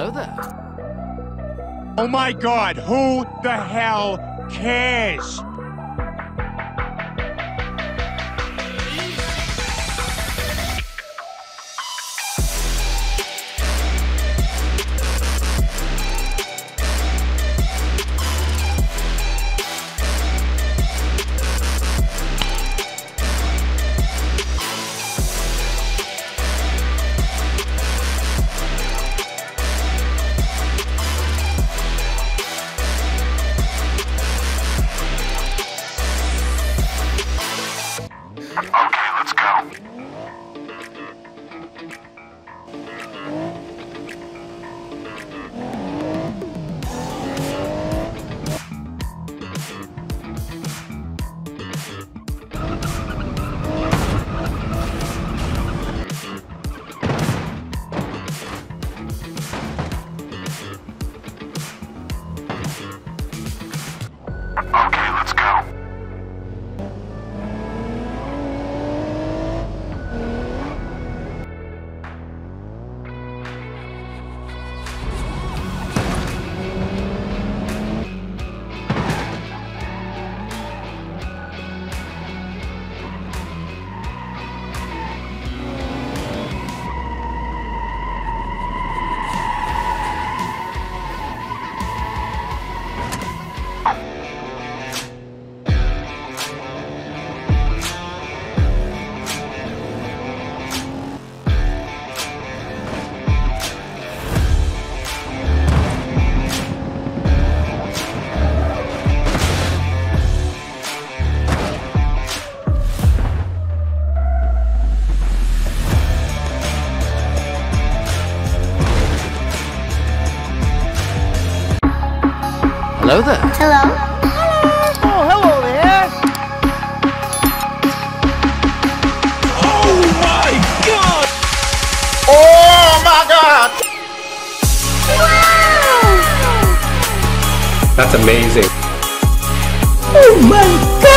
Hello there. Oh my god, who the hell cares? Hello there. Hello. Hello. Oh, hello there. Oh my god! Oh my God. That's amazing. Oh hell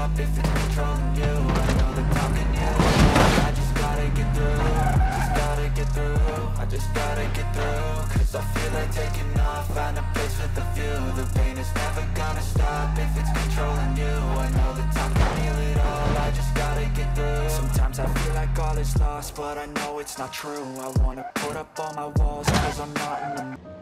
stop if it's controlling you. I know you. I just gotta get through Just gotta get through. I just gotta get through Cause I feel like taking off. Find a place with a view. The pain is never gonna stop If it's controlling you. I know the time can heal it all I just gotta get through. Sometimes I feel like all is lost But I know it's not true. I wanna put up all my walls Cause I'm not in the mood.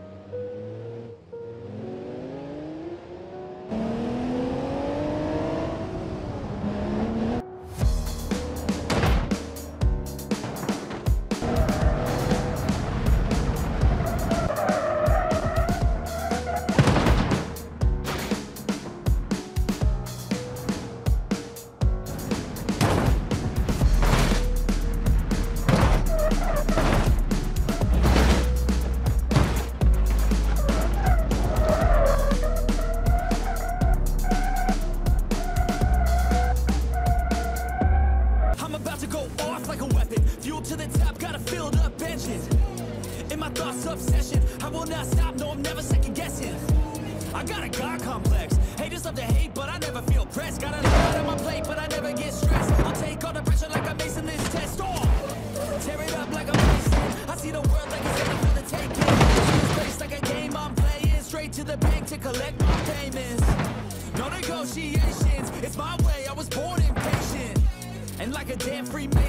And like a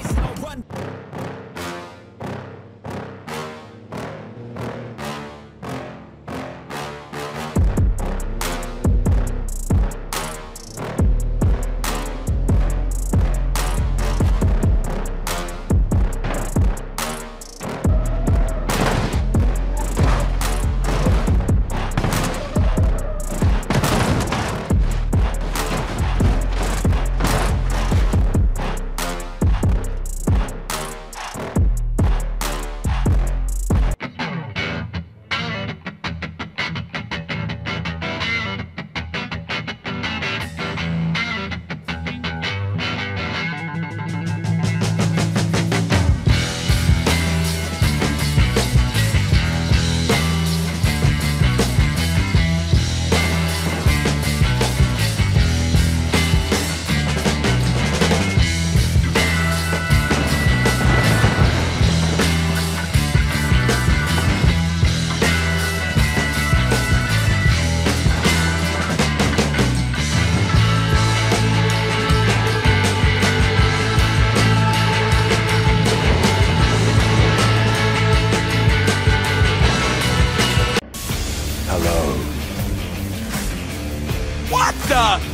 Nice.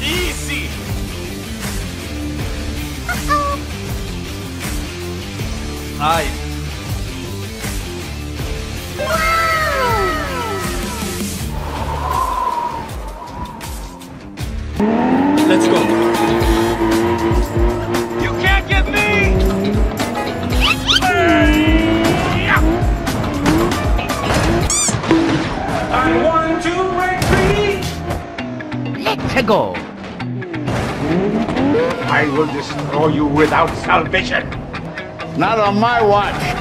Easy. Nice. Let's go. Go. I will destroy you without salvation. Not on my watch.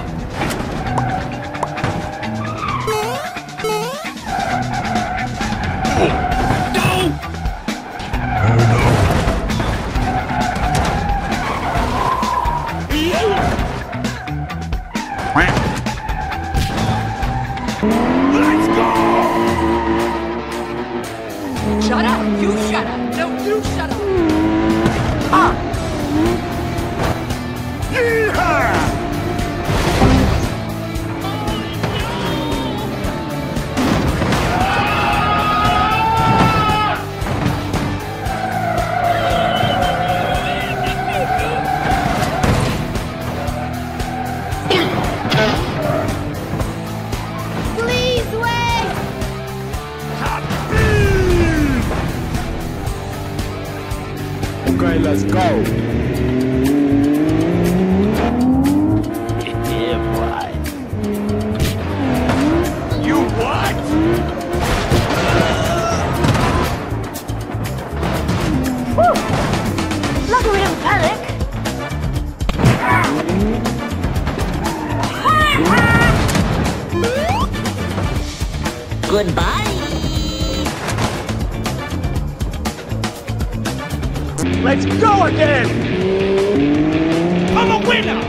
Shut up! You shut up! No, you shut up! Please Goodbye. Let's go again! I'm a winner!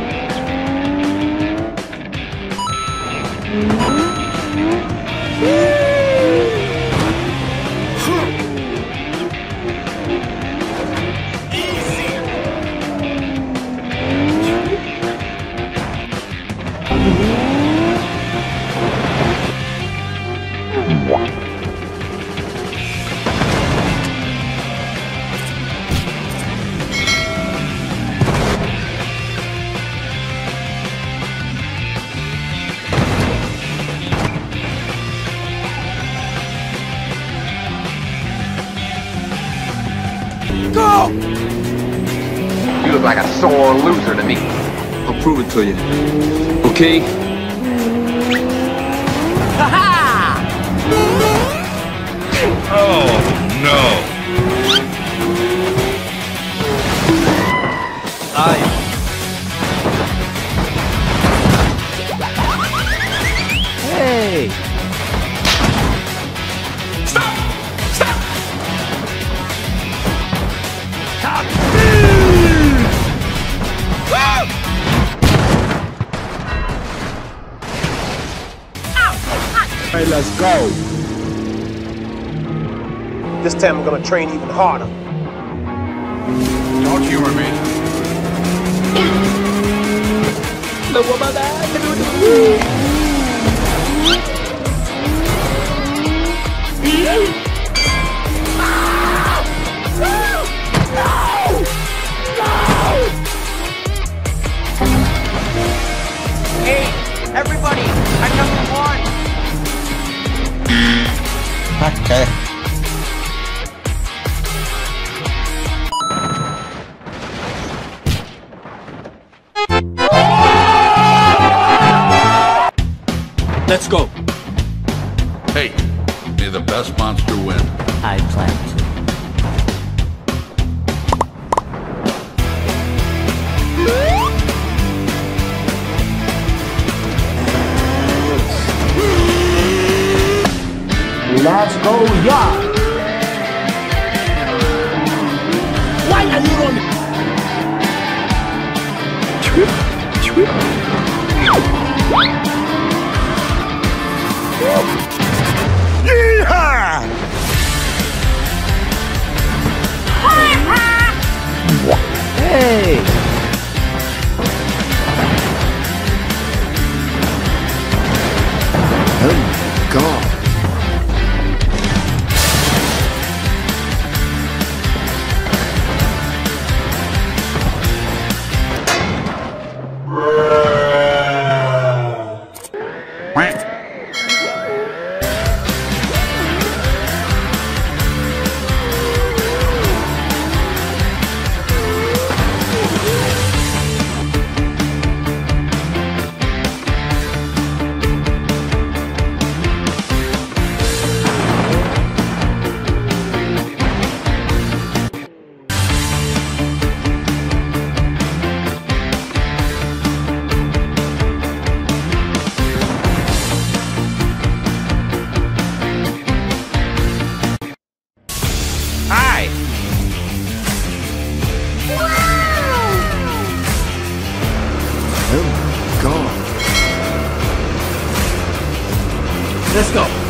Loser to me. I'll prove it to you. Okay? Oh, no. This time I'm gonna train even harder. Don't humor me. Hey, everybody, I'm number one. Okay. Let's go. Hey, may the best monster win. I plan to. Let's go, y'all! Let's go.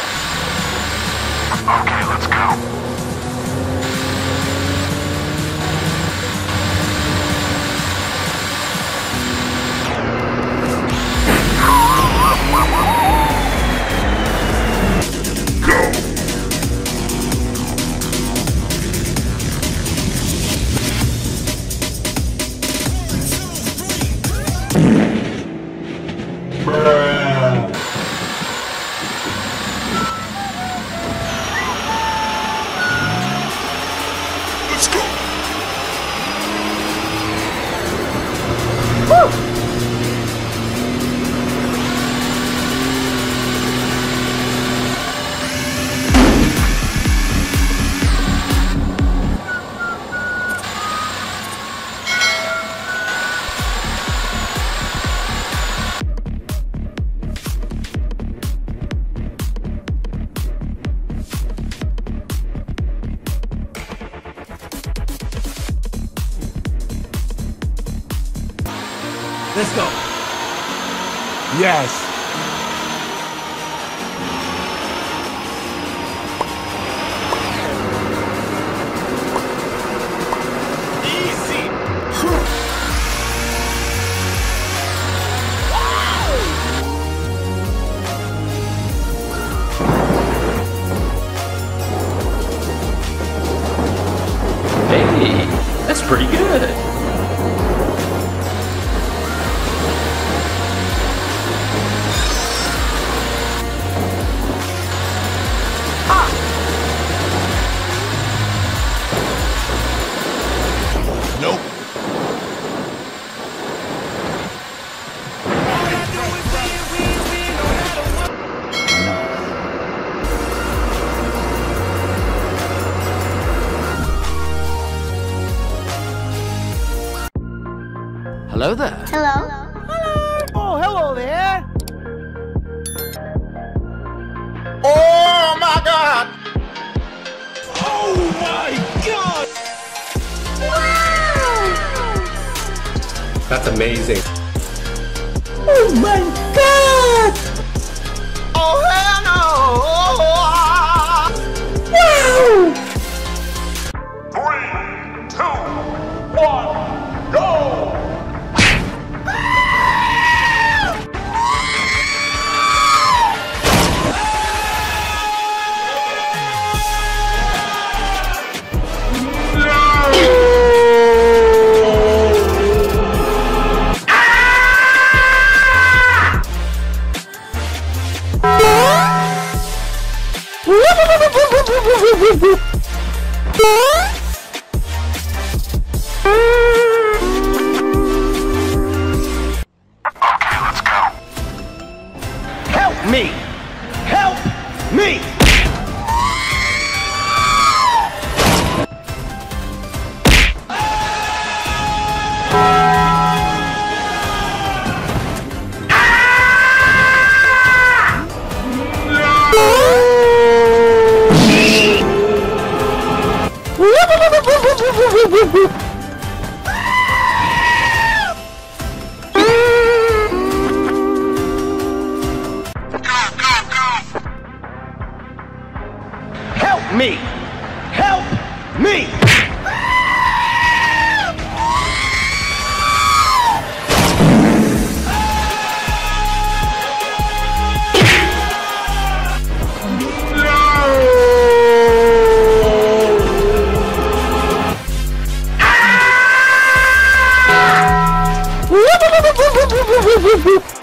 Yes. That's amazing. Oh my me. Whoop!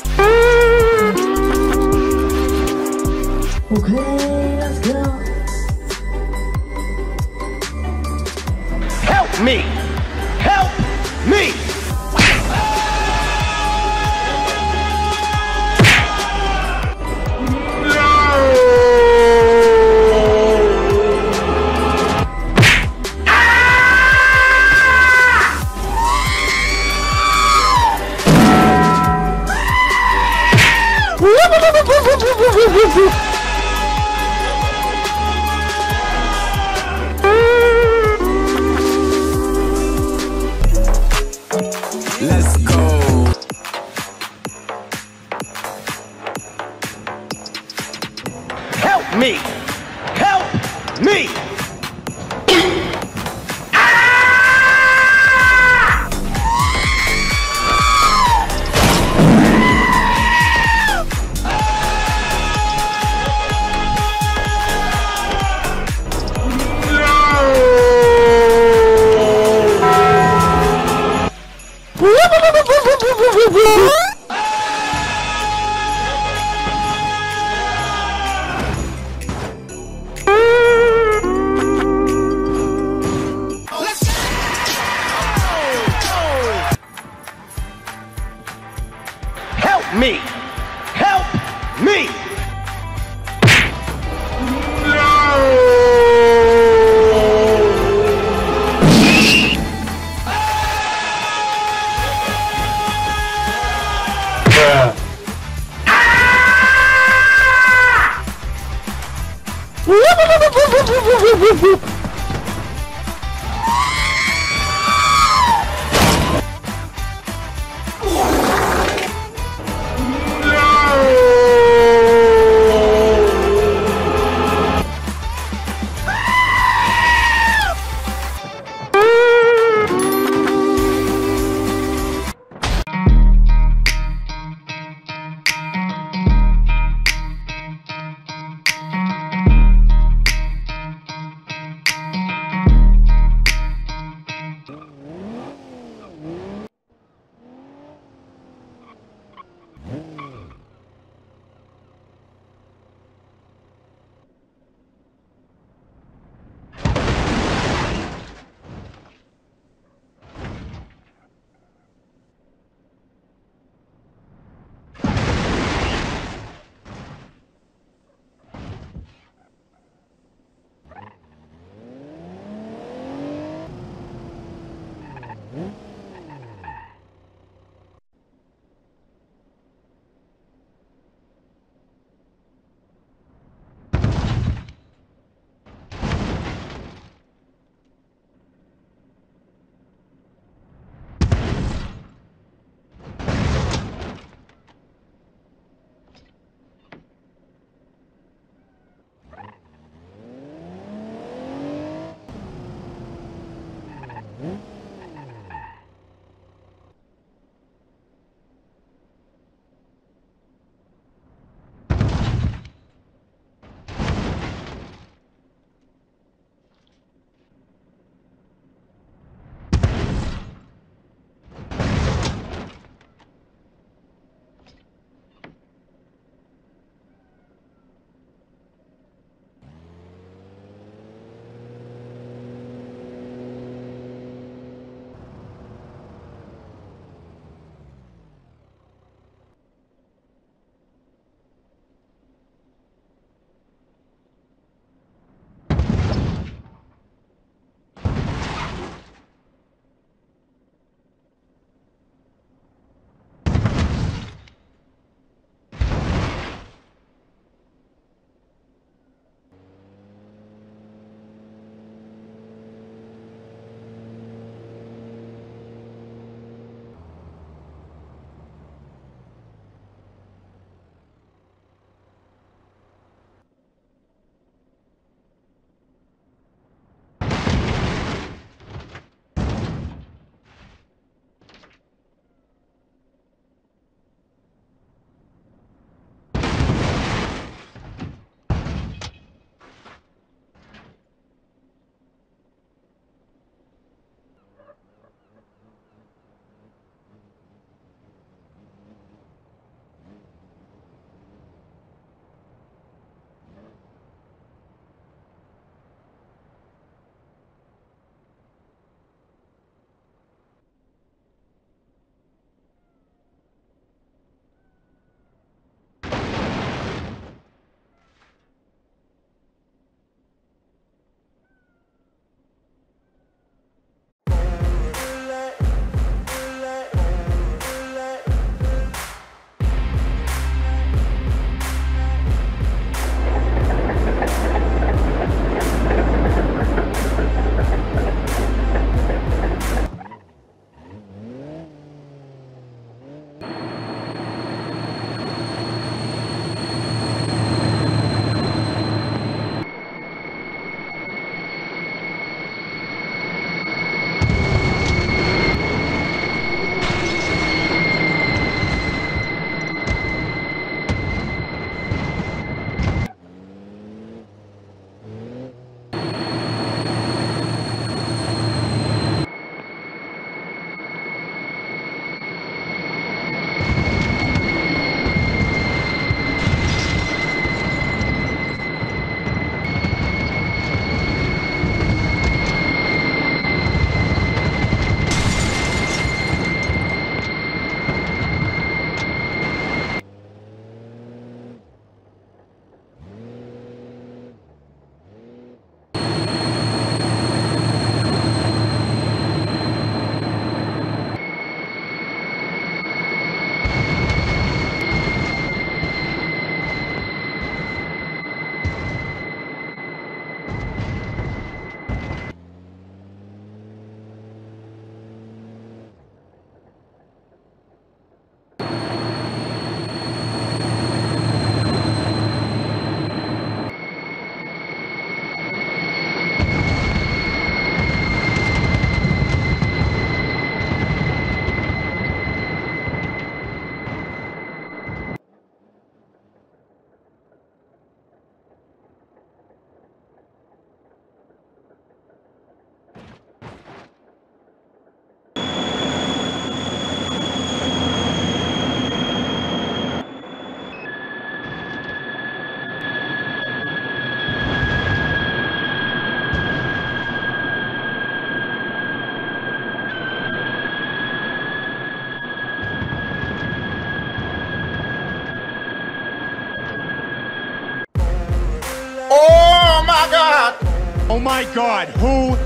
Oh my God! Who